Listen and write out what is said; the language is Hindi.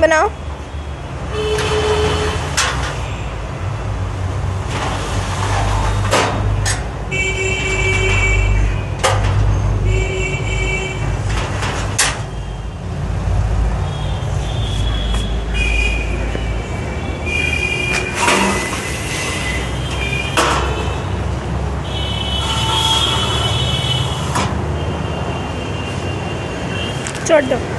बनाओ। छोड़ दो।